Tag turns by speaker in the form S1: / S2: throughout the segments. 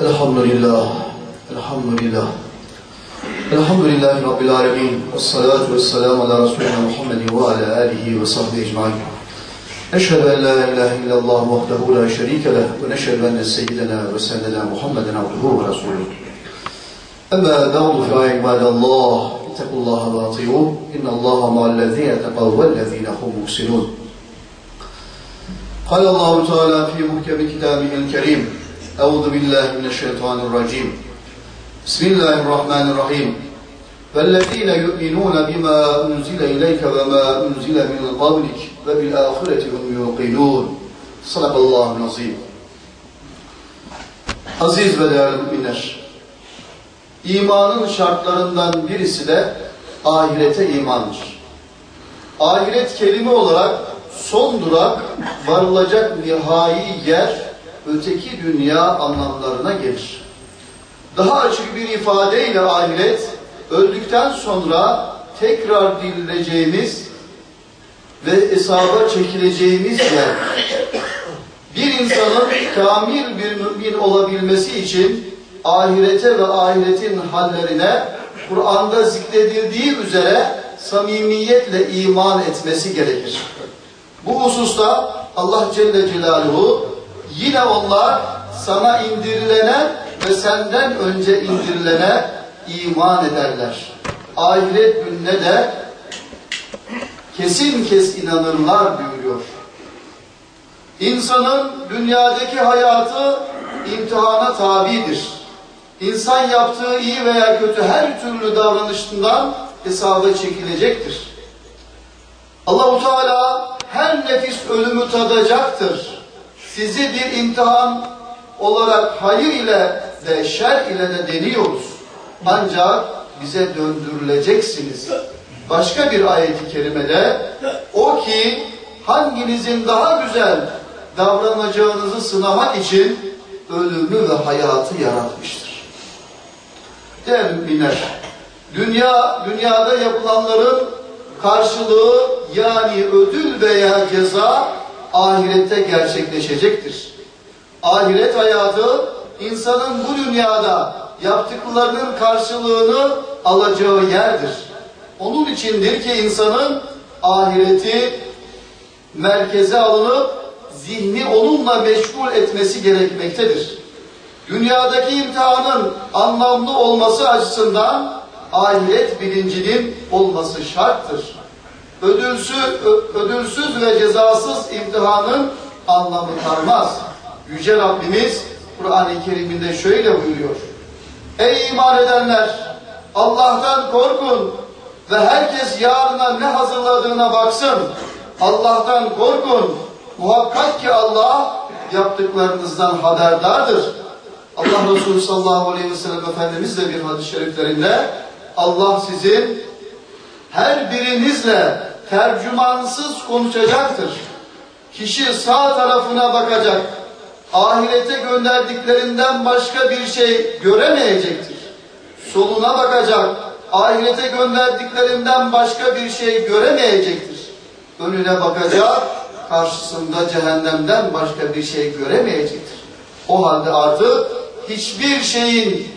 S1: الحمد لله الحمد لله الحمد لله رب العالمين والصلاة والسلام على رسولنا محمد وعلى آله وصحبه أجمعين أشهد أن لا إله إلا الله وحده لا شريك له ونشهد أن سيدنا وسندنا محمدا عبده ورسوله أما بعد فيا عباد الله اتقوا الله واطيعوه إن الله مع الذين اتقوا والذين هم محسنون قال الله تعالى في محكم كتابه الكريم أعوذ بالله من الشيطان الرجيم بسم الله الرحمن الرحيم والذين يؤمنون بما أنزل إليك وما أنزل من قبلك وبالآخرة هم يوقنون صدق الله العظيم Aziz ve değerli müminler, imanın şartlarından birisi de ahirete imandır. Ahiret kelime olarak son durak, varılacak nihai yer, öteki dünya anlamlarına gelir. Daha açık bir ifadeyle ahiret, öldükten sonra tekrar dirileceğimiz ve hesaba çekileceğimiz yer. Bir insanın kamil bir mümin olabilmesi için ahirete ve ahiretin hallerine Kur'an'da zikredildiği üzere samimiyetle iman etmesi gerekir. Bu hususta Allah Celle Celaluhu yine onlar sana indirilene ve senden önce indirilene iman ederler. Ahiret gününe de kesin kes inanırlar buyuruyor. İnsanın dünyadaki hayatı imtihana tabidir. İnsan yaptığı iyi veya kötü her türlü davranışından hesaba çekilecektir. Allahu Teala her nefis ölümü tadacaktır. Sizi bir imtihan olarak hayır ile de şer ile de deniyoruz. Ancak bize döndürüleceksiniz. Başka bir ayeti kerimede o ki hanginizin daha güzel davranacağınızı sınamak için ölümü ve hayatı yaratmıştır. Değerli müminler, dünya, dünyada yapılanların karşılığı yani ödül veya ceza ahirette gerçekleşecektir. Ahiret hayatı insanın bu dünyada yaptıklarının karşılığını alacağı yerdir. Onun içindir ki insanın ahireti merkeze alınıp zihni onunla meşgul etmesi gerekmektedir. Dünyadaki imtihanın anlamlı olması açısından ahiret bilincinin olması şarttır. Ödülsüz, ödülsüz ve cezasız imtihanın anlamı kalmaz. Yüce Rabbimiz Kur'an-ı Kerim'inde şöyle buyuruyor. Ey iman edenler! Allah'tan korkun ve herkes yarına ne hazırladığına baksın. Allah'tan korkun. Muhakkak ki Allah yaptıklarınızdan haberdardır. Allah Resulü sallallahu aleyhi ve sellem Efendimiz de bir hadis-i şeriflerinde Allah sizin her birinizle tercümansız konuşacaktır. Kişi sağ tarafına bakacak. Ahirete gönderdiklerinden başka bir şey göremeyecektir. Soluna bakacak. Ahirete gönderdiklerinden başka bir şey göremeyecektir. Önüne bakacak. Karşısında cehennemden başka bir şey göremeyecektir. O halde artık hiçbir şeyin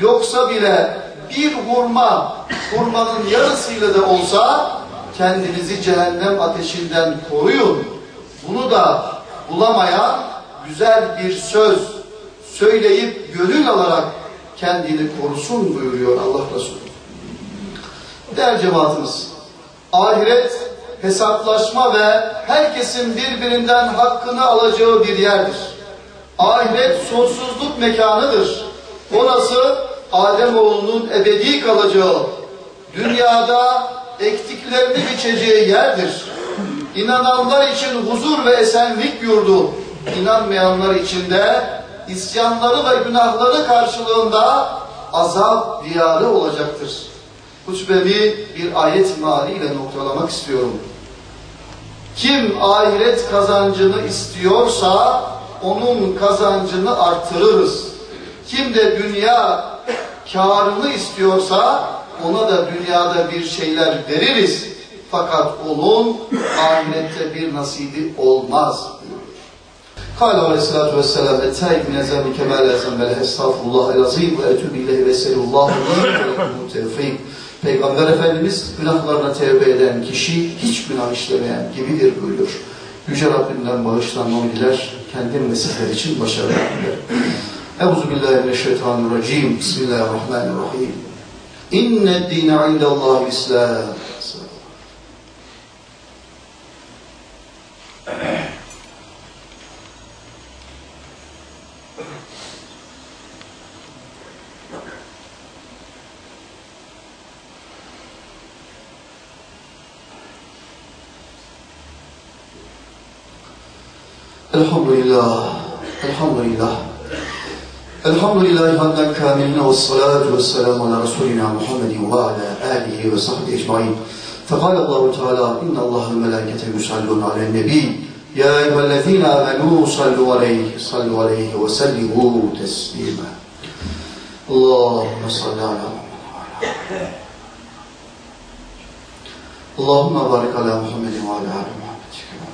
S1: yoksa bile bir hurma, hurmanın yarısıyla da olsa kendinizi cehennem ateşinden koruyun. Bunu da bulamayan güzel bir söz söyleyip gönül alarak kendini korusun buyuruyor Allah Resulü. Değerli cemaatimiz, ahiret hesaplaşma ve herkesin birbirinden hakkını alacağı bir yerdir. Ahiret sonsuzluk mekanıdır. Orası Ademoğlunun ebedi kalacağı, dünyada ektiklerini biçeceği yerdir. İnananlar için huzur ve esenlik yurdu, inanmayanlar için de isyanları ve günahları karşılığında azap diyarı olacaktır. Hutbemi bir ayet maliyle noktalamak istiyorum. Kim ahiret kazancını istiyorsa onun kazancını artırırız. Kim de dünya karını istiyorsa ona da dünyada bir şeyler veririz. Fakat onun ahirette bir nasibi olmaz. قال عليه الصلاة والسلام التائب من الذنب كما لا ذنب له استغفر الله العظيم وأتوب إليه وأسأل الله لي ولكم التوفيق Peygamber Efendimiz günahlarına tevbe eden kişi hiç günah işlemeyen gibidir buyuruyor. Yüce Rabbimden bağışlanmamı diler, kendim ve sizler için başarılar dilerim. أعوذ بالله من الشيطان الرجيم. بسم الله الرحمن الرحيم. إن الدين عند الله الإسلام. الحمد لله. الحمد لله. Ve salatu ve selamu ala Resulina Muhammedin ve ala alihi ve sahbihi ecmain. فقال الله تعالى إن الله وملائكته يصلون على النبي. يا أيها الذين آمنوا صلوا عليه صلوا عليه وسلموا تسليما. اللهم صل على محمد. اللهم بارك على محمد وعلى آل محمد.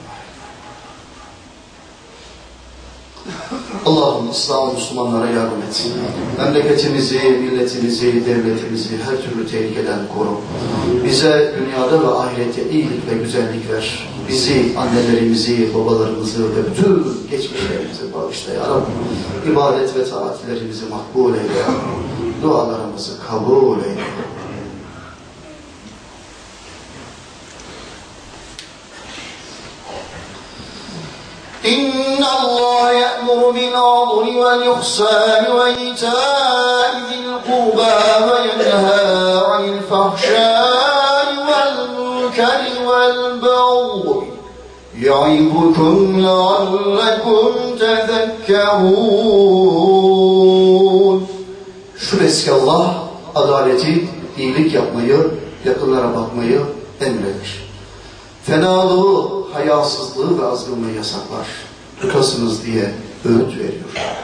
S1: Allah'ım İslam Müslümanlara yardım etsin. Memleketimizi, milletimizi, devletimizi her türlü tehlikeden koru. Bize dünyada ve ahirette iyilik ve güzellik ver. Bizi, annelerimizi, babalarımızı ve bütün geçmişlerimizi bağışla ya Rabbi. İbadet ve taatlerimizi makbul eyle. Dualarımızı kabul eyle. يأمر بالعدل والإحسان وإيتاء ذي القربى وينهى عن الفحشاء والمنكر والبغي يعظكم لعلكم تذكرون Şüphesiz ki Allah adaleti, iyilik yapmayı, yakınlara bakmayı emreder. Fenalığı, hayasızlığı ve azgınlığı yasaklar. Tutasınız diye öğüt veriyor.